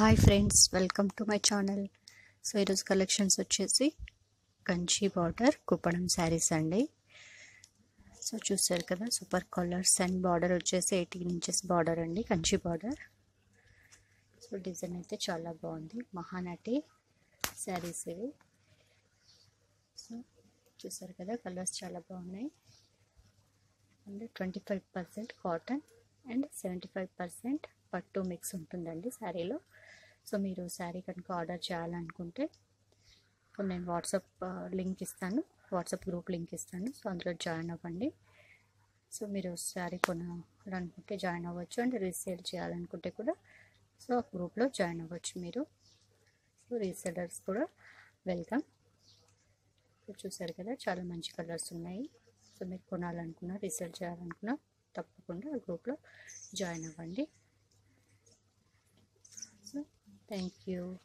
Hi friends welcome to my channel so ఈరోజు collections వచ్చేసి Kanchi border Kuppadam saris అండి. సో చూసారు కదా సూపర్ కలర్స్ అండ్ బార్డర్ వచ్చేసి ఎయిటీన్ ఇంచెస్ బార్డర్ అండి కంచి బార్డర్ సో డిజైన్ అయితే చాలా బాగుంది. మహానటి శారీస్ ఇవి. సో చూసారు కదా కలర్స్ చాలా బాగున్నాయి. And twenty five percent cotton and seventy five percent పట్టు మిక్స్ ఉంటుందండి శారీలో సో మీరు శారీ కనుక ఆర్డర్ చేయాలనుకుంటే ఇప్పుడు నేను వాట్సాప్ లింక్ ఇస్తాను. వాట్సాప్ గ్రూప్ లింక్ ఇస్తాను. సో అందులో జాయిన్ అవ్వండి. సో మీరు శారీ కొనాలనుకుంటే జాయిన్ అవ్వచ్చు. అండ్ రీసేల్ చేయాలనుకుంటే కూడా సో ఆ గ్రూప్లో జాయిన్ అవ్వచ్చు మీరు. సో రీసెలర్స్ కూడా వెల్కమ్. చూసారు కదా చాలా మంచి కలర్స్ ఉన్నాయి. సో మీరు కొనాలనుకున్నా రీసెల్ చేయాలనుకున్నా తప్పకుండా ఆ గ్రూప్లో జాయిన్ అవ్వండి. Thank you.